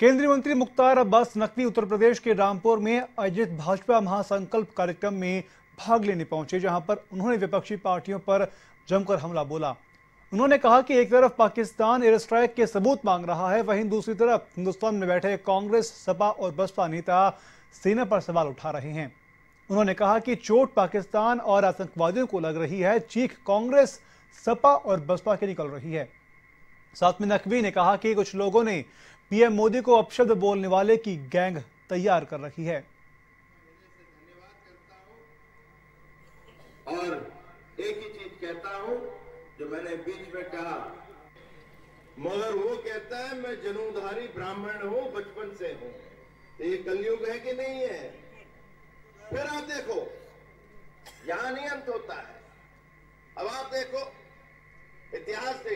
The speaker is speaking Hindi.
केंद्रीय मंत्री मुख्तार अब्बास नकवी उत्तर प्रदेश के रामपुर में आयोजित भाजपा महासंकल्प कार्यक्रम में भाग लेने पहुँचे, जहाँ पर उन्होंने विपक्षी पार्टियों पर जमकर हमला बोला। उन्होंने कहा कि एक तरफ़ पाकिस्तान एयर स्ट्राइक के सबूत मांग रहा है, वहीं दूसरी तरफ़ हिंदुस्तान में बैठे कांग्रेस, सपा और बसपा नेता सेना पर सवाल उठा रहे हैं। उन्होंने कहा कि चोट पाकिस्तान और आतंकवादियों को लग रही है, चीख कांग्रेस, सपा और बसपा की निकल रही है। साथ में नकवी ने कहा कि कुछ लोगों ने पीएम मोदी को अपशब्द बोलने वाले की गैंग तैयार कर रखी है। और एक ही चीज़ कहता हूँ, जो मैंने बीच में कहा, मगर वो कहता है, मैं जनुधारी ब्राह्मण हूँ, बचपन से हूँ। तो ये कलयुग है कि नहीं है? फिर आप देखो, यहाँ नहीं अंत होता है। अब आप देखो, इतिहास देखो